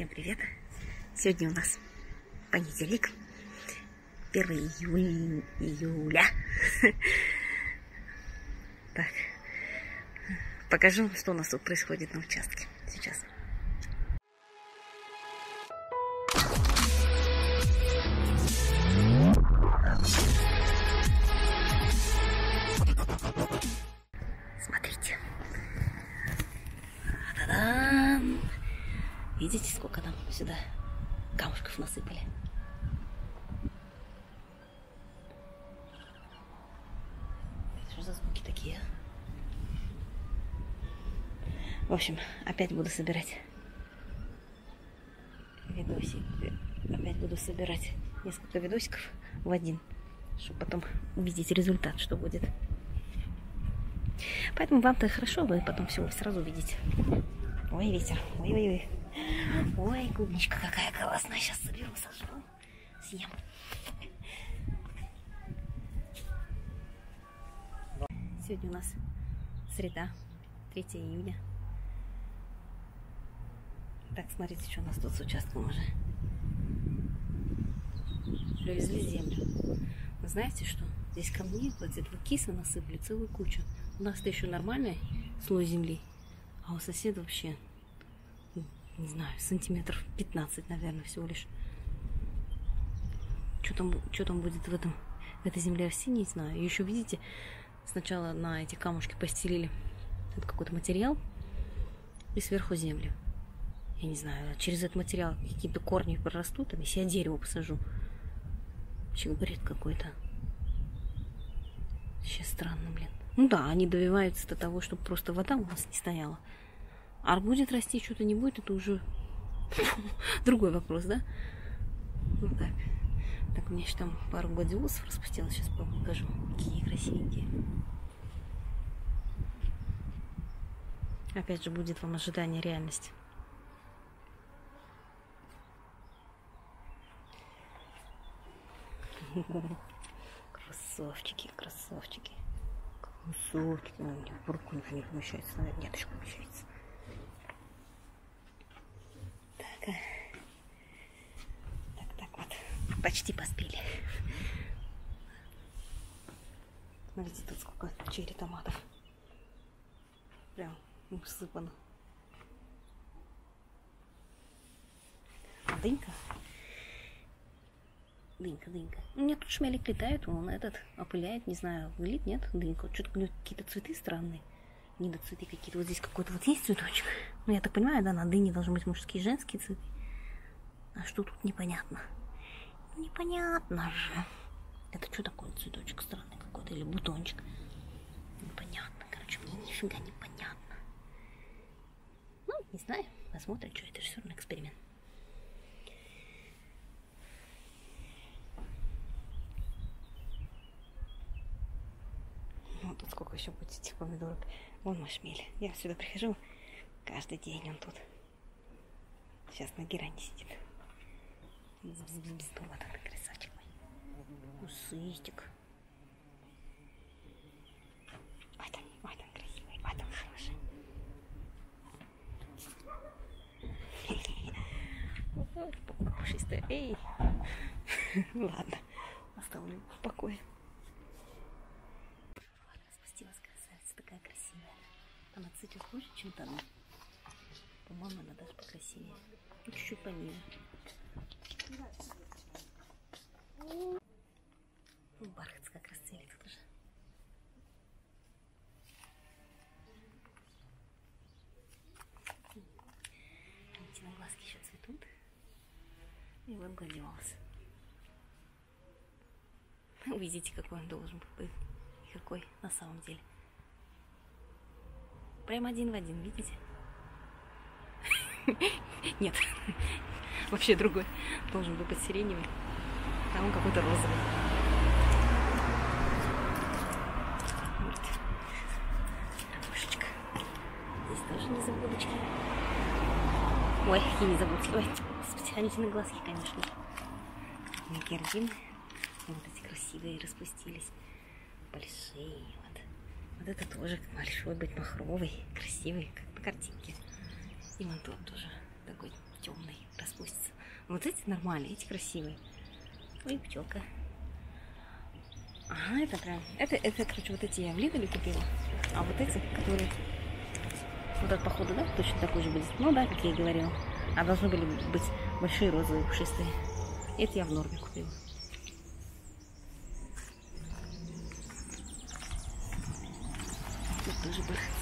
Всем привет! Сегодня у нас понедельник, 1 июля. июля. Так, покажу, что у нас тут происходит на участке сейчас. Видите, сколько нам сюда камушков насыпали? Что за звуки такие? а? В общем, опять буду собирать видосик. Опять буду собирать несколько видосиков в один, чтобы потом увидеть результат, что будет. Поэтому вам-то хорошо, вы потом все сразу увидите. Ой, ветер, ой-ой-ой. Ой, клубничка какая классная. Сейчас соберу, сожру, съем. Сегодня у нас среда, 3 июня. Так, смотрите, что у нас тут с участком уже. Привезли землю. Вы знаете что? Здесь камни, вот эти кисы насыпали целую кучу. У нас-то еще нормальный слой земли, а у соседа вообще, не знаю, сантиметров 15, наверное, всего лишь. Что там, что там будет в, этом, в этой земле расти, не знаю. Еще, видите, сначала на эти камушки постелили какой-то материал и сверху землю. Я не знаю, через этот материал какие-то корни прорастут, там, если я дерево посажу. Вообще бред какой-то. Сейчас странно, блин. Ну да, они добиваются до того, чтобы просто вода у нас не стояла. А будет расти, что-то не будет, это уже другой вопрос, да? Ну так. Так, у меня еще там пару гладиолусов распустилось. Сейчас покажу. Какие красивенькие. Опять же, будет вам ожидание реальности. Красавчики, красавчики. Красавчики. Ну, у меня руку не помещается. Нет, еще помещается. А. так, так вот. Почти поспели. Смотрите, тут сколько черри томатов. Прям усыпано. А дынька Дынька, дынька. У меня тут шмелик летает, он этот опыляет, не знаю, вылит, нет, дынька. Что-то какие-то цветы странные. Не до цветы какие-то. Вот здесь какой-то вот есть цветочек. Ну, я так понимаю, да, на дыне должны быть мужские и женские цветы. А что тут непонятно? Непонятно же. Это что такое цветочек странный какой-то или бутончик? Непонятно. Короче, мне нифига непонятно. Ну, не знаю. Посмотрим, что это же все равно эксперимент. Вот тут сколько еще будет этих помидорок. Вон мой шмель. Я сюда прихожу. Каждый день он тут. Сейчас на геране сидит. Вот он, красавчик мой. Усыстик. Вот он, вот он красивый, вот он хороший. Пушистая. Эй. Ладно, оставлю в покое. Распустилась красавица, такая красивая. Она цветет лучше, чем там. По-моему, она даже покрасивее. Ну, чуть-чуть пониже. Бархатец как раз целит тоже. Эти на глазки еще цветут. И вот гладиолус. Увидите, какой он должен быть. И какой на самом деле. Прям один в один, видите? Нет, вообще другой. Должен быть сиреневый, а он какой-то розовый. Вот. Ракушечка. Здесь тоже незабудочка. Ой, какие незабудки. Ой, господи, они на глазки, конечно. Гердины. Вот эти красивые распустились. Большие. Вот. Вот это тоже большой быть махровый, красивый, как по картинке. И вон тот тоже такой темный, распустятся. Вот эти нормальные, эти красивые. Ой, пчелка. Ага, это прям... Это, это, короче, вот эти я в Lidl купила. А вот эти, которые... Вот этот, походу, да, точно такой же будет. Ну да, как я и говорила. А должны были быть большие розовые пушистые. Это я в норме купила. Тут тоже бархатцы.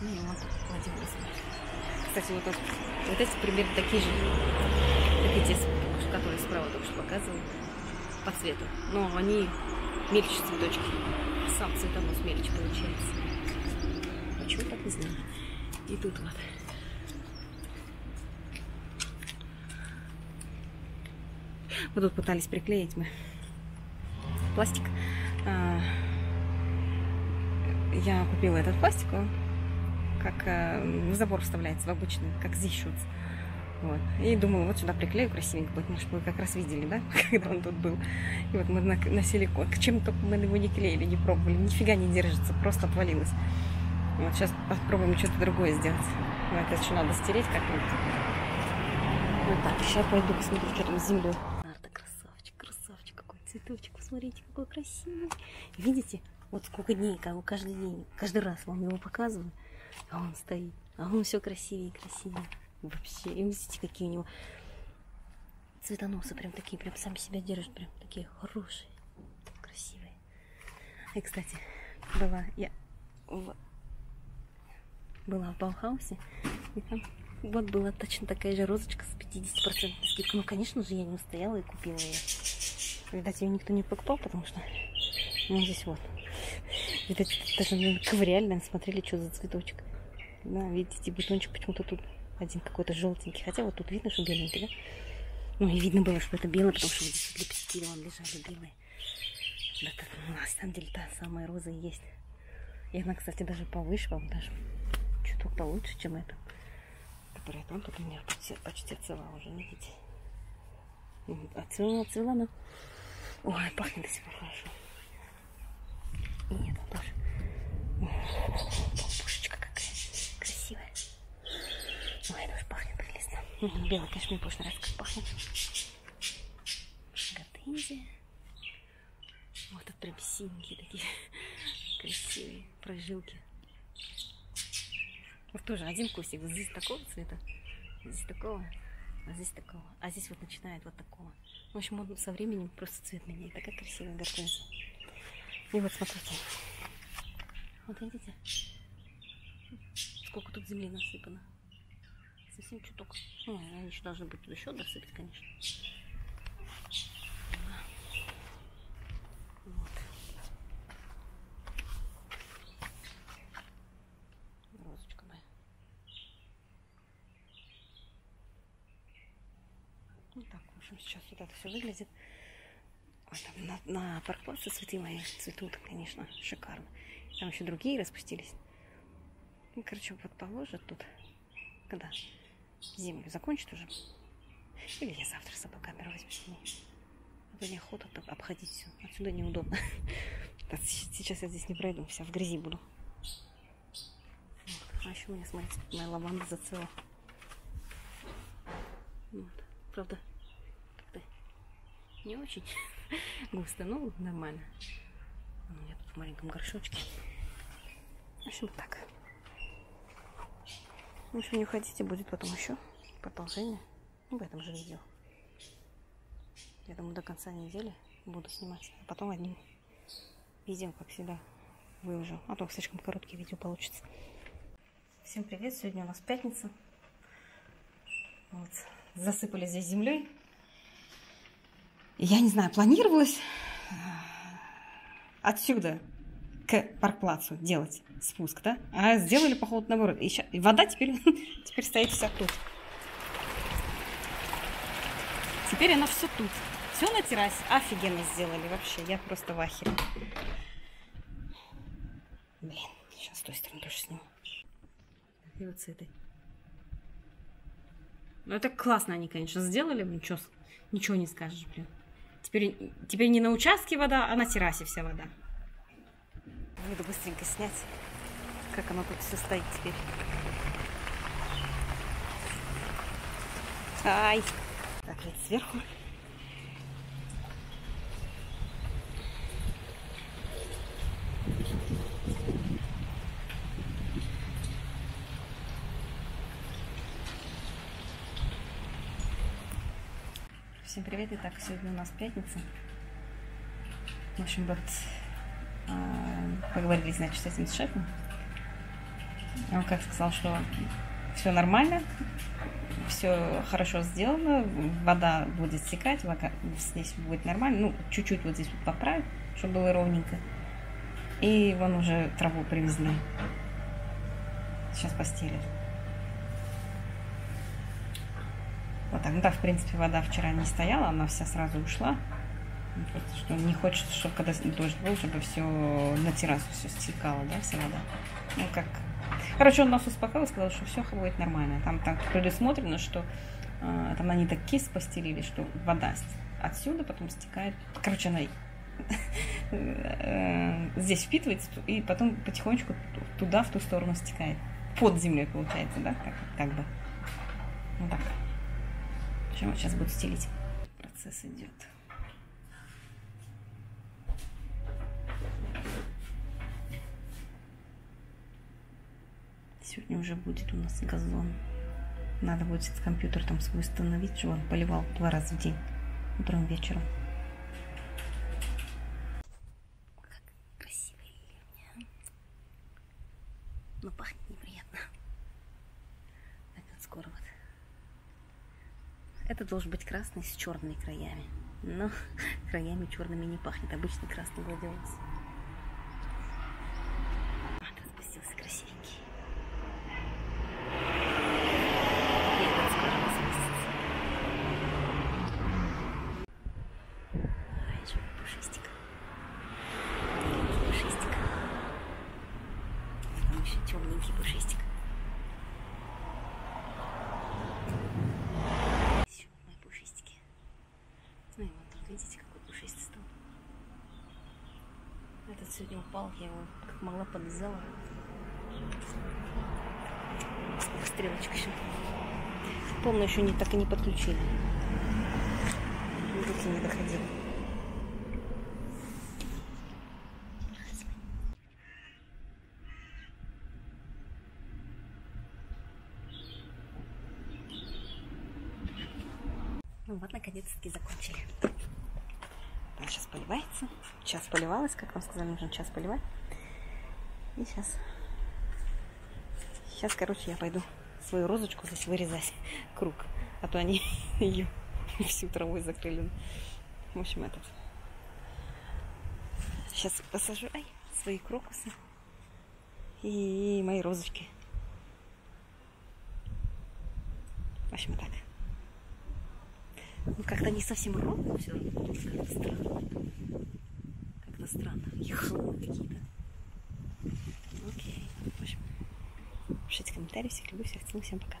Ну и вот Владимир Кстати, вот, вот, вот эти примерно такие же, как и те, которые справа только что показывал по цвету. Но они мельче цветочки. Сам цветонос мельче получается. Почему так не знаю. И тут вот. Мы тут пытались приклеить мы пластик. А, я купила этот пластик, как э, в забор вставляется, в обычный, как зищут. Вот. И думала, вот сюда приклею красивенько будет. Может, вы как раз видели, да, когда он тут был. И вот мы на силикон. К чему только мы его не клеили, не пробовали. Нифига не держится, просто отвалилось. Вот сейчас попробуем что-то другое сделать. Вот, это еще надо стереть как-нибудь. Вот так, сейчас пойду посмотрю, что там с землей. Нарта, красавчик, красавчик, какой цветочек. Посмотрите, какой красивый. Видите, вот сколько дней, как каждый день, каждый раз вам его показываю, а он стоит. А он все красивее и красивее. Вообще, и видите, какие у него цветоносы прям такие, прям сами себя держат, прям такие хорошие, красивые. И, кстати, была я в... была в Баухаусе, и там вот была точно такая же розочка с 50% скидкой. Ну, конечно же, я не устояла и купила ее. Видать, ее никто не покупал, потому что ну, здесь вот. Видать, даже ковыряли, наверное, смотрели, что за цветочек. Да, видите, бутончик почему-то тут один какой-то желтенький. Хотя вот тут видно, что беленький, да? Ну, и видно было, что это белый, потому что вот здесь лепестки вон лежали белые. Да, так, ну, на самом деле та самая роза и есть. И она, кстати, даже повыше, вам даже чуток получше, чем эта. Которая там тут у меня почти, почти отцвела уже, видите? Отцвела, отцвела она. Ой, пахнет до сих пор хорошо. И это тоже. Белый, конечно, мне больше нравится, как пахнет. Гортензия. Вот тут прям синенькие такие красивые прожилки. Вот тоже один кустик. Вот здесь такого цвета, здесь такого, а здесь такого. А здесь вот начинает вот такого. В общем, он со временем просто цвет меняет. Такая красивая гортензия. И вот смотрите. Вот видите? Сколько тут земли насыпано совсем чуток. Ну, они еще должны быть тут еще досыпать, конечно. Вот. Розочка моя. Ну так, в общем, сейчас вот это все выглядит. Ой, там на, на паркплаце цветы мои цветут, конечно, шикарно. Там еще другие распустились. Ну, короче, вот положат тут, когда землю закончит уже. Или я завтра с собой камеру возьму с ней. А то неохота обходить все. Отсюда неудобно. Сейчас я здесь не пройду, вся в грязи буду. А еще у меня, смотрите, моя лаванда зацела. Вот. Правда, как-то не очень густо, но нормально. Меня тут в маленьком горшочке. В общем, так. В общем, не уходите, будет потом еще продолжение в этом же видео. Я думаю, до конца недели буду снимать. А потом одним видео, как всегда, выложу. А то слишком короткие видео получится. Всем привет! Сегодня у нас пятница. Вот. Засыпали здесь землей. Я не знаю, планировалось э, отсюда к паркплацу делать спуск, да? А сделали, походу, наоборот. И, и вода теперь, теперь стоит вся тут. Теперь она все тут. Все на террасе. Офигенно сделали вообще. Я просто в ахере. Блин, сейчас с той стороны тоже сниму. И вот с этой. Ну, это классно они, конечно, сделали. Ничего, ничего не скажешь, блин. Теперь, теперь не на участке вода, а на террасе вся вода. Надо быстренько снять, как оно тут все стоит теперь. Ай! Так, сверху. Всем привет! Итак, сегодня у нас пятница. В общем, вот а, поговорили, значит, с этим с шефом. Он как сказал, что все нормально, все хорошо сделано, вода будет стекать, здесь будет нормально, ну, чуть-чуть вот здесь вот поправить, чтобы было ровненько. И вон уже траву привезли. Сейчас постелят. Вот так. Ну в принципе, вода вчера не стояла, она вся сразу ушла. Просто что не хочется, чтобы когда дождь был, чтобы все на террасу все стекало, да, вся вода. Ну, как Короче, он нас успокоил, сказал, что все будет нормально. Там так предусмотрено, что э, там они такие постелили, что вода отсюда потом стекает. Короче, она э, здесь впитывается и потом потихонечку туда, в ту сторону стекает. Под землей получается, да, как, как бы. Вот так. Чем сейчас буду стелить. Процесс идет. Сегодня уже будет у нас газон. Надо будет компьютер там свой установить, чтобы он поливал два раза в день, утром вечером. Как красивая лилия. Но пахнет неприятно. Так вот скоро вот. Это должен быть красный с черными краями. Но краями черными не пахнет. Обычный красный гладиолус. темненький пушистик. Еще мои пушистики. Ну и вот тут видите, какой пушистый стал. Этот сегодня упал, я его как могла подвязала. Стрелочка еще. Полную еще не, так и не подключили. Руки не доходили. Ну вот, наконец-таки закончили. Сейчас поливается. Час поливалась, как вам сказали, нужно час поливать. И сейчас... Сейчас, короче, я пойду свою розочку здесь вырезать круг. А то они ее всю травой закрыли. В общем, этот... Сейчас посажу ай, свои крокусы и мои розочки. В общем, так. Ну, как-то не совсем ровно все как-то странно. Как-то странно. И холмы какие-то. Окей. В общем, пишите комментарии. Всех люблю, всех целую. Всем пока.